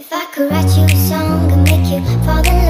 If I could write you a song and make you fall in love